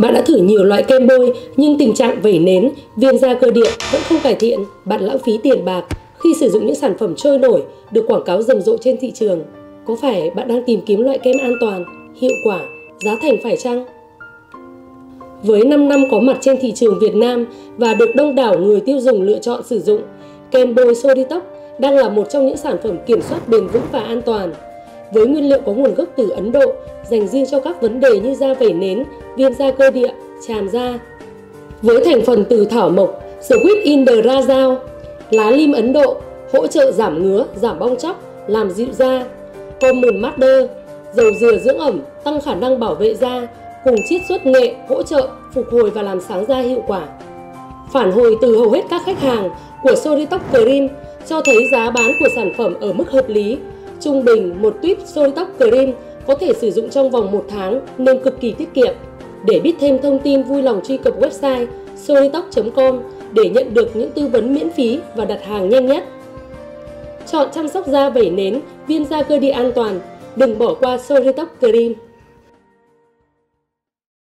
Bạn đã thử nhiều loại kem bôi nhưng tình trạng vẩy nến, viêm da cơ địa vẫn không cải thiện. Bạn lãng phí tiền bạc khi sử dụng những sản phẩm trôi nổi được quảng cáo rầm rộ trên thị trường. Có phải bạn đang tìm kiếm loại kem an toàn, hiệu quả, giá thành phải chăng? Với 5 năm có mặt trên thị trường Việt Nam và được đông đảo người tiêu dùng lựa chọn sử dụng, kem bôi Soditox đang là một trong những sản phẩm kiểm soát bền vững và an toàn. Với nguyên liệu có nguồn gốc từ Ấn Độ, dành riêng cho các vấn đề như da vẩy nến, viêm da cơ địa, tràm da. Với thành phần từ thảo mộc, Squid indrazao, lá lim Ấn Độ, hỗ trợ giảm ngứa, giảm bong chóc, làm dịu da. Common Master, dầu dừa dưỡng ẩm, tăng khả năng bảo vệ da, cùng chiết xuất nghệ, hỗ trợ, phục hồi và làm sáng da hiệu quả. Phản hồi từ hầu hết các khách hàng của Solitox Cream cho thấy giá bán của sản phẩm ở mức hợp lý. Trung bình, một tuyếp tóc Cream có thể sử dụng trong vòng 1 tháng nên cực kỳ tiết kiệm. Để biết thêm thông tin vui lòng truy cập website solitox.com để nhận được những tư vấn miễn phí và đặt hàng nhanh nhất. Chọn chăm sóc da vẩy nến, viên da cơ địa an toàn, đừng bỏ qua Solitox Cream.